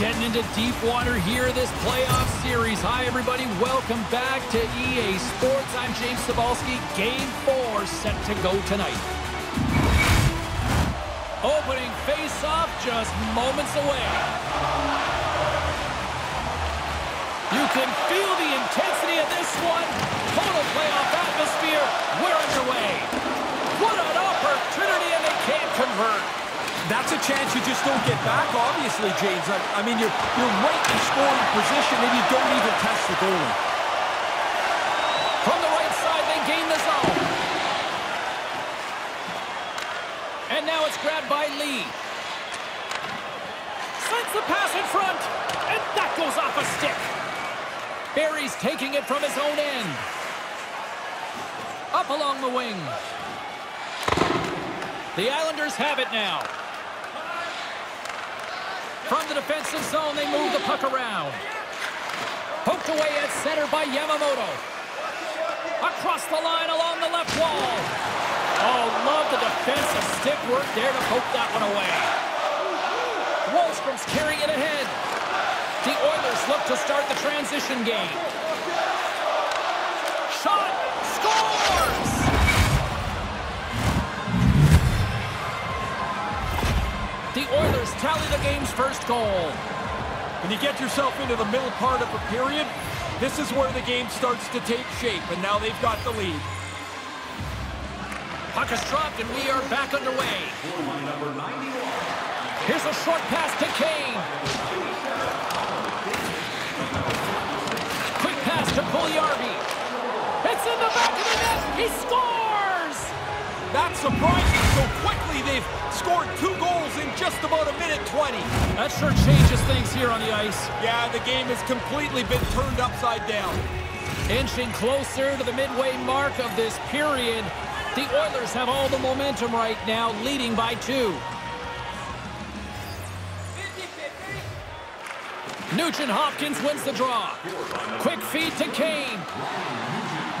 Getting into deep water here this playoff series. Hi, everybody. Welcome back to EA Sports. I'm James Cybulski. Game four set to go tonight. Opening face-off just moments away. You can feel the intensity of this one. Total playoff atmosphere. We're underway. What an opportunity, and they can't convert. That's a chance you just don't get back, obviously, James. I, I mean, you're, you're right in scoring position, and you don't even test the goalie. From the right side, they gain the zone. And now it's grabbed by Lee. Sends the pass in front, and that goes off a stick. Barrie's taking it from his own end. Up along the wing. The Islanders have it now. From the defensive zone, they move the puck around. Poked away at center by Yamamoto. Across the line along the left wall. Oh, love the defensive stick work there to poke that one away. Wahlstrom's carrying it ahead. The Oilers look to start the transition game. Shot! Tally the game's first goal. When you get yourself into the middle part of a period, this is where the game starts to take shape, and now they've got the lead. Puck is dropped, and we are back underway. Here's a short pass to Kane. Quick pass to Puljujarvi. It's in the back of the net. He scores! That's surprising. So quickly they've scored two goals just about a minute 20. That sure changes things here on the ice. Yeah, the game has completely been turned upside down. Inching closer to the midway mark of this period, the Oilers have all the momentum right now, leading by two. Nugent Hopkins wins the draw. Quick feed to Kane.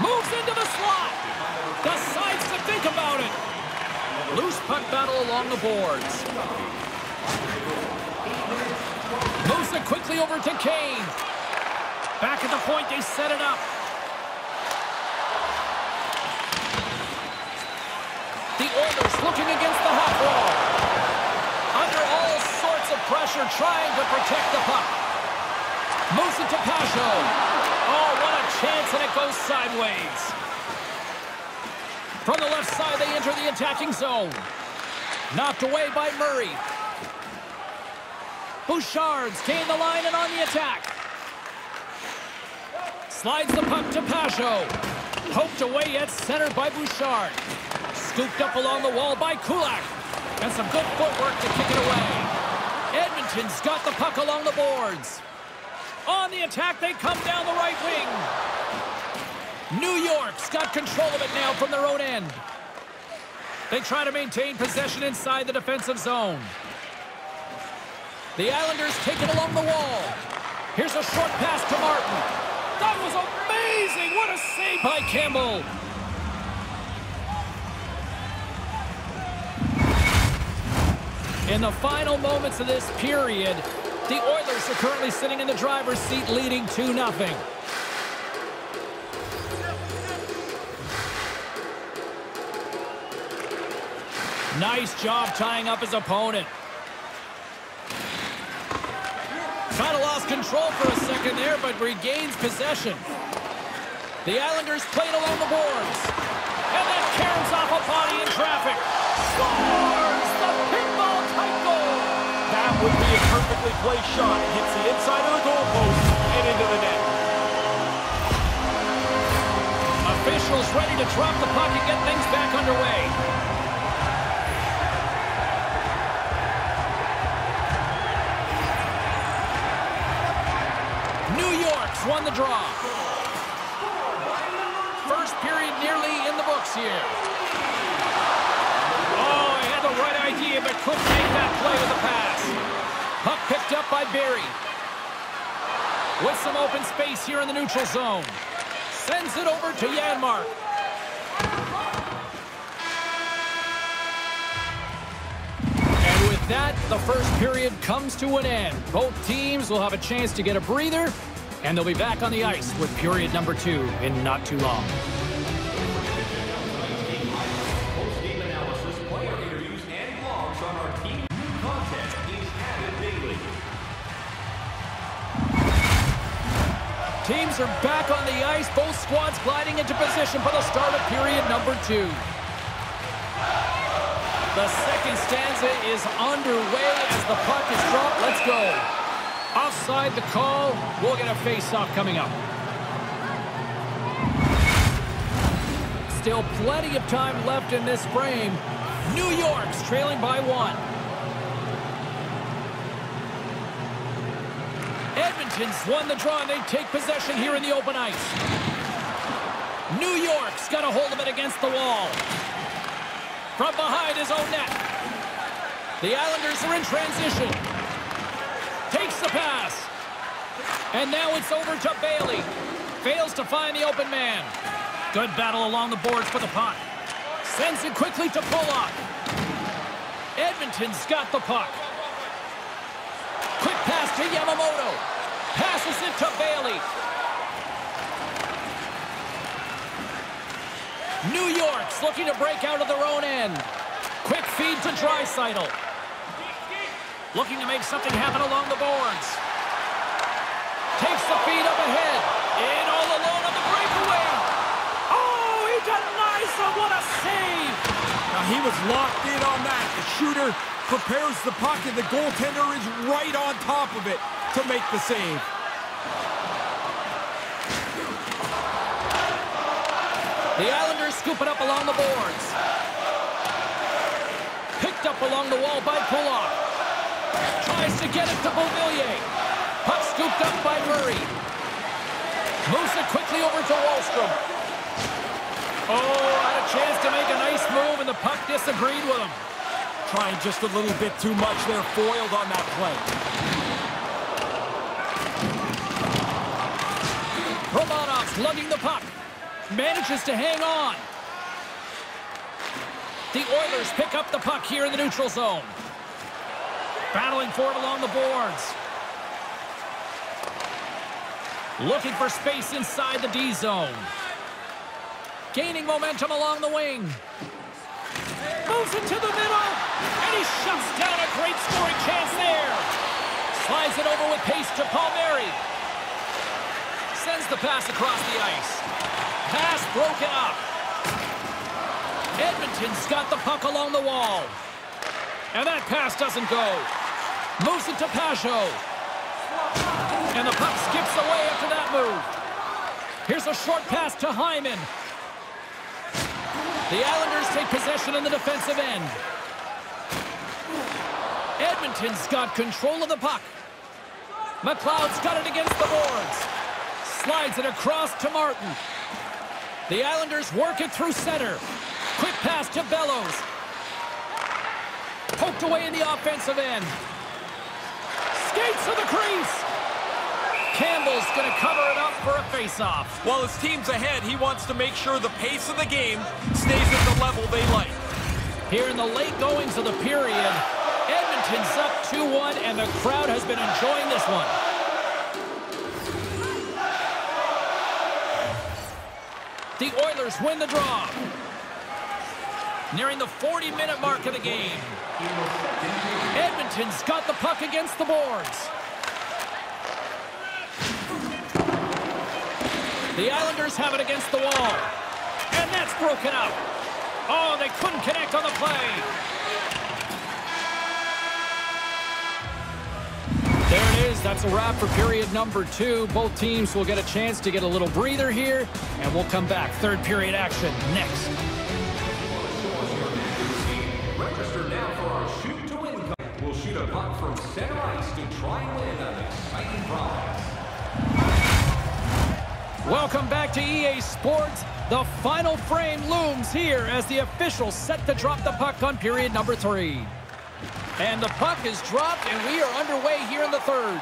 Moves into the slot. Decides to think about it. Loose battle along the boards. Moves it quickly over to Kane. Back at the point, they set it up. The Oilers looking against the hot wall. Under all sorts of pressure, trying to protect the puck. Moves it to Pasho. Oh, what a chance, and it goes sideways. From the left side, they enter the attacking zone. Knocked away by Murray. Bouchard's gained the line and on the attack. Slides the puck to Pasho. Poked away at center by Bouchard. Scooped up along the wall by Kulak. And some good footwork to kick it away. Edmonton's got the puck along the boards. On the attack, they come down the right wing. New York's got control of it now from their own end. They try to maintain possession inside the defensive zone. The Islanders take it along the wall. Here's a short pass to Martin. That was amazing! What a save by Campbell! In the final moments of this period, the Oilers are currently sitting in the driver's seat leading 2-0. Nice job tying up his opponent. Kind of lost control for a second there, but regains possession. The Islanders played along the boards. And then caroms off a body in traffic. Scores the pinball type goal. That would be a perfectly placed shot. It hits the inside of the goalpost and into the net. Officials ready to drop the puck and get things back underway. Draw. First period nearly in the books here. Oh, he had the right idea, but couldn't make that play with the pass. Puck picked up by Barrie. With some open space here in the neutral zone. Sends it over to with that, the first period comes to an end. Both teams will have a chance to get a breather, and they'll be back on the ice with period number two in not too long. Teams are back on the ice. Both squads gliding into position for the start of period number two. The second stanza is underway as the puck is dropped. Let's go. Offside the call. We'll get a face-off coming up. Still plenty of time left in this frame. New York's trailing by one. Edmonton's won the draw, and they take possession here in the open ice. New York's got a hold of it against the wall. From behind his own net. The Islanders are in transition. The pass. And now it's over to Bailey. Fails to find the open man. Good battle along the boards for the puck. Sends it quickly to Pulock. Edmonton's got the puck. Quick pass to Yamamoto. Passes it to Bailey. New York's looking to break out of their own end. Quick feed to Draisaitl. Looking to make something happen along the boards. Takes the feed up ahead. In all alone on the breakaway. Oh, he denies him. What a save. Now, he was locked in on that. The shooter prepares the puck, and the goaltender is right on top of it to make the save. The Islanders scoop it up along the boards. Picked up along the wall by Pulock. Tries to get it to Beauvillier. Puck scooped up by Murray. Moves it quickly over to Wahlstrom. Oh, had a chance to make a nice move, and the puck disagreed with him. Trying just a little bit too much there, foiled on that play. Romanov's lugging the puck. Manages to hang on. The Oilers pick up the puck here in the neutral zone. Battling for it along the boards. Looking for space inside the D zone. Gaining momentum along the wing. Moves it to the middle. And he shuts down a great scoring chance there. Slides it over with pace to Palmieri. Sends the pass across the ice. Pass broken up. Edmonton's got the puck along the wall. And that pass doesn't go. Moves it to. And the puck skips away after that move. Here's a short pass to Hyman. The Islanders take possession in the defensive end. Edmonton's got control of the puck. McLeod's got it against the boards. Slides it across to Martin. The Islanders work it through center. Quick pass to Bellows. Poked away in the offensive end. Skates to the crease. Campbell's going to cover it up for a faceoff. While his team's ahead, he wants to make sure the pace of the game stays at the level they like. Here in the late goings of the period, Edmonton's up 2-1, and the crowd has been enjoying this one. The Oilers win the draw. Nearing the 40-minute mark of the game. Edmonton's got the puck against the boards. The Islanders have it against the wall. And that's broken up. Oh, they couldn't connect on the play. There it is. That's a wrap for period number two. Both teams will get a chance to get a little breather here, and we'll come back. Third period action next. Register now for our shoot to win. We'll shoot a puck from center ice to try and win an exciting prize. Welcome back to EA Sports. The final frame looms here as the officials set to drop the puck on period number three. And the puck is dropped, and we are underway here in the third.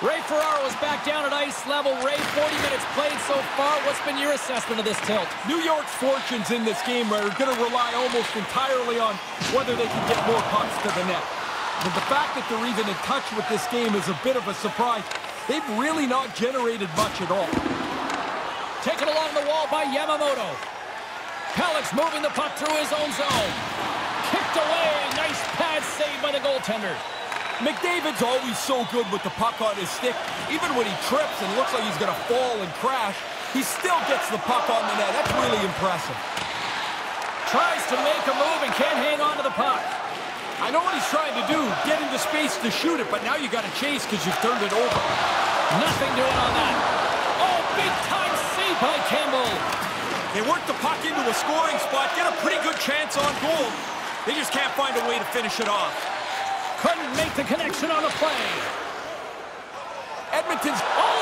Ray Ferraro is back down at ice level. Ray, 40 minutes played so far. What's been your assessment of this tilt? New York's fortunes in this game are going to rely almost entirely on whether they can get more pucks to the net. But the fact that they're even in touch with this game is a bit of a surprise. They've really not generated much at all. Taken along the wall by Yamamoto. Pelech moving the puck through his own zone. Kicked away. Nice pad save by the goaltender. McDavid's always so good with the puck on his stick. Even when he trips and looks like he's going to fall and crash, he still gets the puck on the net. That's really impressive. Tries to make a move and can't hang on to the puck. I know what he's trying to do, get into space to shoot it, but now you got to chase because you've turned it over. Nothing doing on that. Oh, big time save by Campbell. They work the puck into a scoring spot, get a pretty good chance on goal. They just can't find a way to finish it off. Couldn't make the connection on the play. Edmonton's all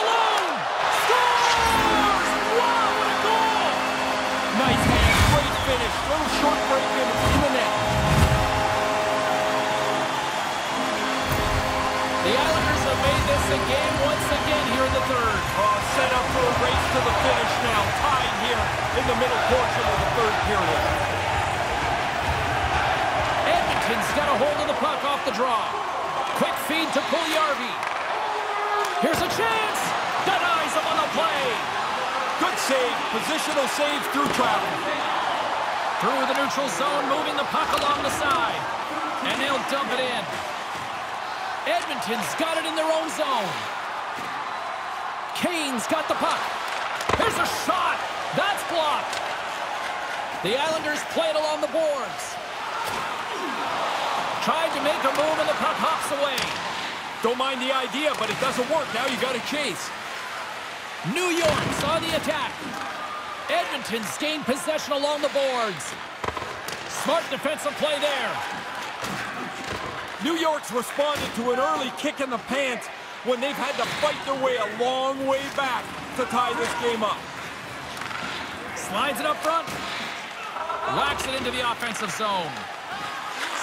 have made this a game once again here in the third. Oh, set up for a race to the finish now. Tied here in the middle portion of the third period. Edmonton's got a hold of the puck off the draw. Quick feed to Puljujarvi. Here's a chance. Denies him on the play. Good save. Positional save through traffic. Through the neutral zone, moving the puck along the side. And they'll dump it in. Edmonton's got it in their own zone. Kane's got the puck. Here's a shot. That's blocked. The Islanders play it along the boards. Tried to make a move and the puck hops away. Don't mind the idea, but it doesn't work. Now you got to chase. New York's on the attack. Edmonton's gained possession along the boards. Smart defensive play there. New York's responded to an early kick in the pants when they've had to fight their way a long way back to tie this game up. Slides it up front. Whacks it into the offensive zone.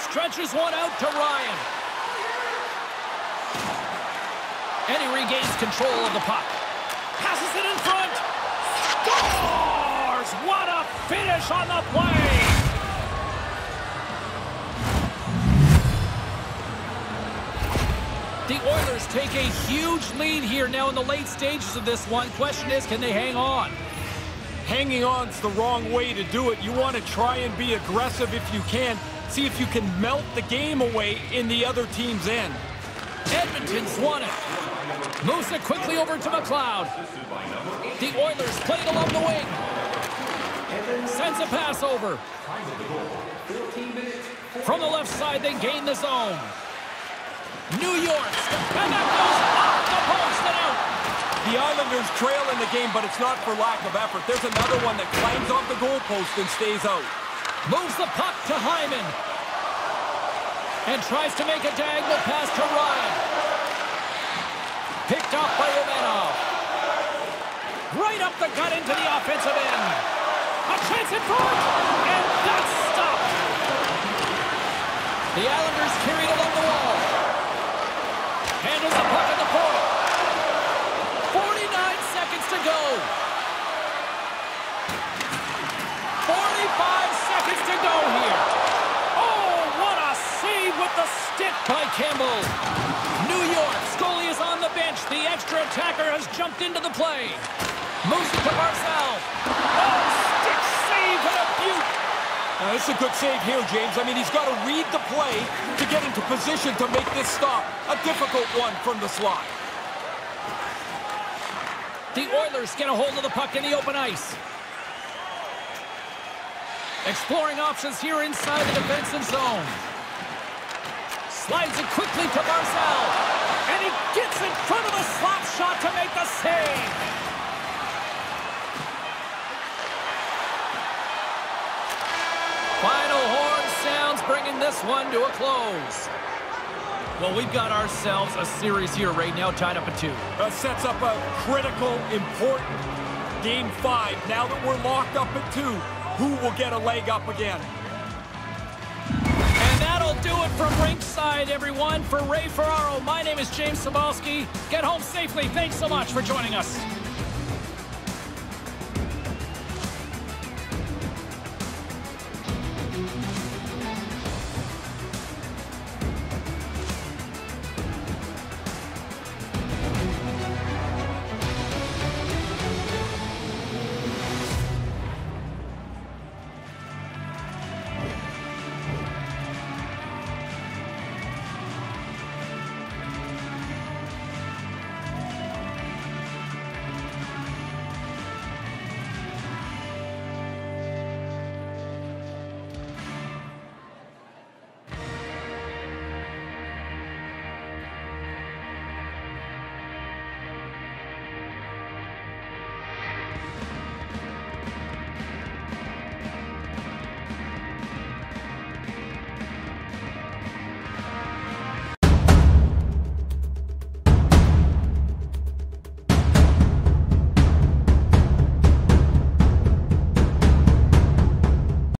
Stretches one out to Ryan. And he regains control of the puck. Passes it in front. Scores! What a finish on the play! The Oilers take a huge lead here now in the late stages of this one. Question is, can they hang on? Hanging on's the wrong way to do it. You want to try and be aggressive if you can. See if you can melt the game away in the other team's end. Edmonton's won it. Moves it quickly over to McLeod. The Oilers play it along the wing. Sends a pass over. From the left side, they gain the zone. New York, and that goes off the post and out. The Islanders trail in the game, but it's not for lack of effort. There's another one that climbs off the goalpost and stays out. Moves the puck to Hyman. And tries to make a diagonal pass to Ryan. Picked off by Romanov. Right up the gut into the offensive end. A chance in front. And that's stopped. The Islanders carried along the wall. Handles the puck at the point. 49 seconds to go. 45 seconds to go here. Oh, what a save the stick by Campbell. New York, goalie is on the bench. The extra attacker has jumped into the play. Moves it to Barzal. Oh, stick save and a beaut. Now, this is a good save here, James. I mean, he's got to read the play to get into position to make this stop. A difficult one from the slot. The Oilers get a hold of the puck in the open ice. Exploring options here inside the defensive zone. Slides it quickly to Barzal. And he gets in front of the slap shot to make the save. Final horn sounds bringing this one to a close. Well, we've got ourselves a series here right now tied up at two. Uh, sets up a critical, important game five. Now that we're locked up at two, who will get a leg up again? Do it from ringside, everyone. For Ray Ferraro, my name is James Cybulski. Get home safely. Thanks so much for joining us.